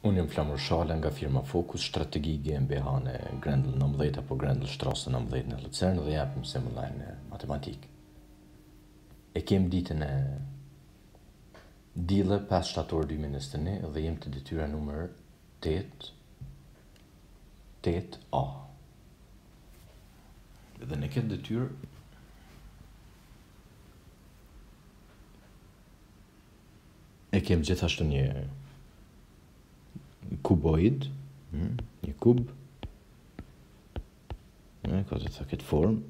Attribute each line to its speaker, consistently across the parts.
Speaker 1: Unë jam Flamur Shala nga firma Focus Strategie GmbH në Grendel nëntëmbëdhjetë apo Grendel Strasse nëntëmbëdhjetë në Lucern dhe japim seminare në matematikë. E kem ditën e dile pesë shtator dy mijë e njëzet e një dhe jem te detyra numër tetë tetë A. Dhe në këtë detyrë e kem gjithashtu një kuboid, hmm, një kub, e, ka këtë formë,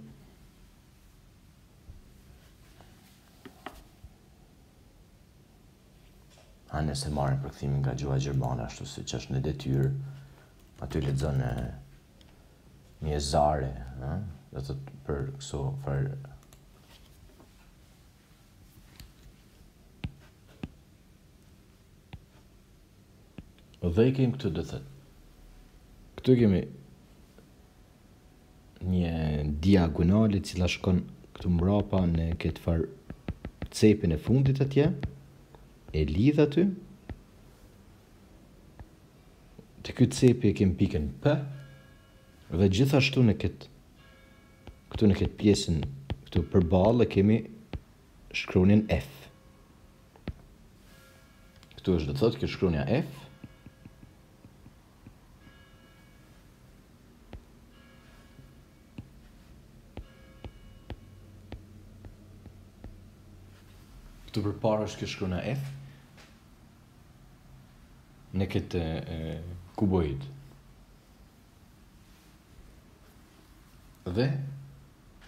Speaker 1: a nëse marrim përkthimin nga gjuha gjermane, ashtu siç është në detyrë, aty lexon një zare, dhe të për këso farë Dhe i kemi këtu do thotë. Këtu kemi një diagonale e cila shkon këtu mbrapa në këtë far cepin e fundit atje, e lidh aty, te ky cepi e kemi pikën P, dhe gjithashtu në këtë Këtu në këtë pjesën këtu përballë e kemi shkronjën F. Këtu është do të thotë kjo shkronja F. Këtu përpara është kjo shkronja F në këtë kuboid. Dhe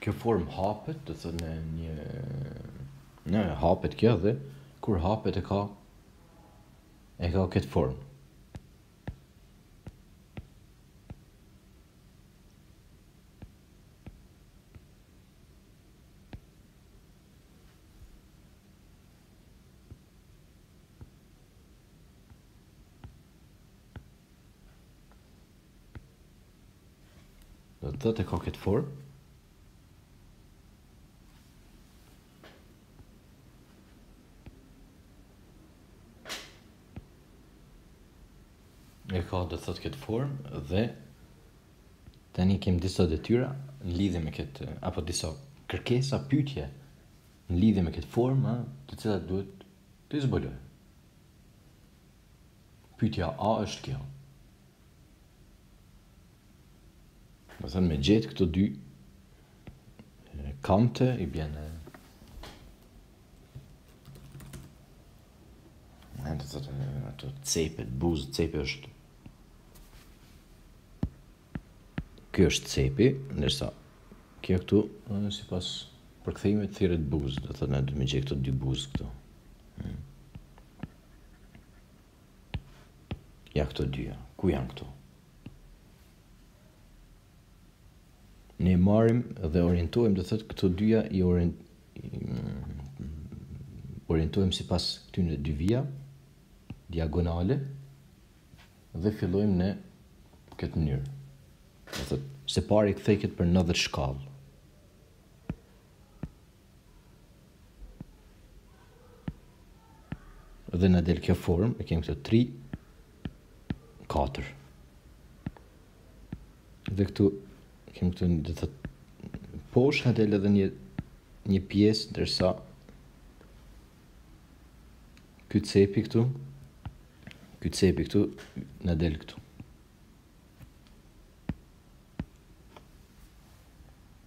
Speaker 1: kjo formë hapet, domethënë hapet kjo dhe kur hapet e ka e ka këtë formë. Do të thotë ka këtë formë. E ka do të thotë këtë formë dhe tani kem disa detyra në lidhje me këtë apo disa kërkesa pyetje në lidhje me këtë formë, të cilat duhet t'i zbulojmë. Pyetja është kjo? Domethënë me gjetë këto dy kante i bjen e Në të të të të cepet, buzë, cepi është Kjo është cepi, ndërsa kjo këtu, sipas përkthimeve, të thirret buzë, dhe tani du me gjet këto dy buzë këtu. Hmm. Ja këto dyja, ku janë këto? Ne i marrim dhe orientojmë, do të thotë këto dyja i orient... orientojmë sipas këtyne dy vija, diagonale, dhe fillojmë në këtë mënyrë. Do të thotë, së pari kthej këtë për 90 shkallë. Dhe na del kjo formë, e kemi këtu 3, 4. Dhe këtu, kemi këtu një edhe te poshtë, na del edhe një, një pjesë, ndërsa ky cepi këtu, ky cepi këtu, na del këtu.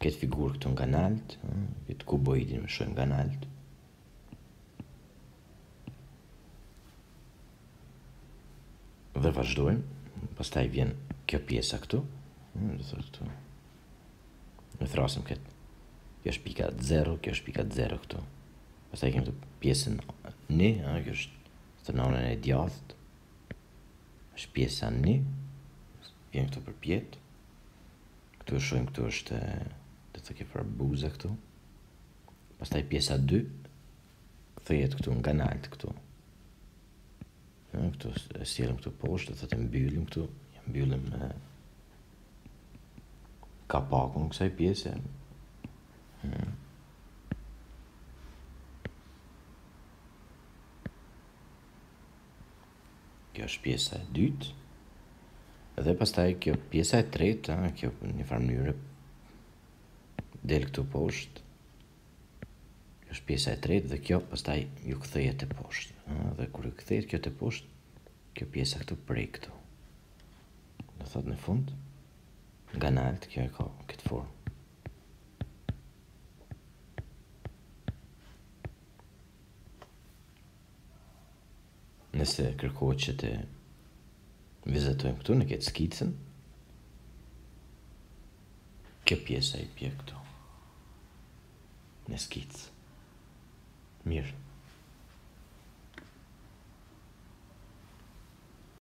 Speaker 1: Këtë figurë këtu nga nalt, këtë kuboidin me shohim nga nalt. Dhe vazhdojmë, pastaj vjen kjo pjesa këtu, do të thotë këtu, e thërrasim këtë, kjo është pika 0, kjo është pika 0 këtu, pastaj kemi te pjesën një, kjo është te në anën e djathtë, është pjesa një, vjen këtu përpjetë, Këtu e shohim këtu është te kjo farë buze këtu. Pastaj pjesa 2 thehet këtu nga nalt këtu. Ja, këtu e sjellim këtu poshtë, do ta mbyllim këtu, ia mbyllim kapakun kësaj pjese. Hmm. Kjo është pjesa e dytë. Dhe pastaj kjo pjesa e tretë, kjo në një farë mënyre del këtu poshtë. Kjo është pjesa e tretë dhe kjo pastaj ju kthehet te poshtë, ëh, dhe kur ju kthehet kjo te poshtë, kjo pjesa këtu prej këtu. Do thotë në fund nga nalt kjo e ka këtë formë. Nëse kërkohet që të vizatojmë këtu në këtë skicën, kjo pjesa i bie këtu, në skicë. Mirë.